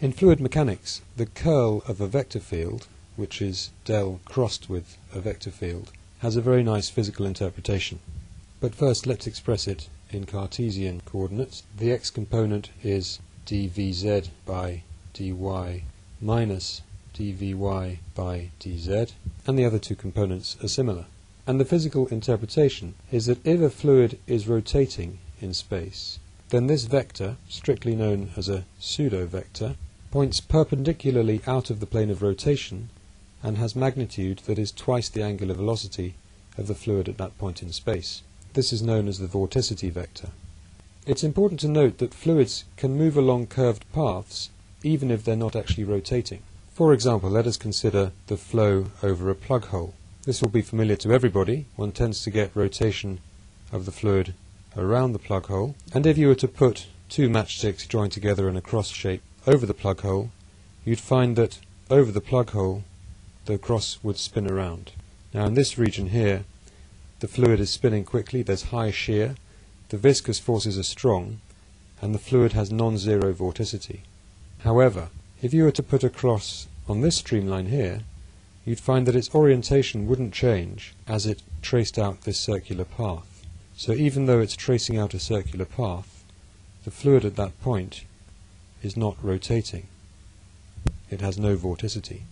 In fluid mechanics, the curl of a vector field, which is del crossed with a vector field, has a very nice physical interpretation. But first let's express it in Cartesian coordinates. The x component is dvz by dy minus dvy by dz, and the other two components are similar. And the physical interpretation is that if a fluid is rotating in space, then this vector, strictly known as a pseudo-vector, points perpendicularly out of the plane of rotation and has magnitude that is twice the angular velocity of the fluid at that point in space. This is known as the vorticity vector. It's important to note that fluids can move along curved paths even if they're not actually rotating. For example, let us consider the flow over a plug hole. This will be familiar to everybody. One tends to get rotation of the fluid around the plug hole. And if you were to put two matchsticks joined together in a cross shape over the plug hole, you'd find that over the plug hole the cross would spin around. Now in this region here, the fluid is spinning quickly, there's high shear, the viscous forces are strong, and the fluid has non-zero vorticity. However, if you were to put a cross on this streamline here, you'd find that its orientation wouldn't change as it traced out this circular path. So even though it's tracing out a circular path, the fluid at that point is not rotating. It has no vorticity.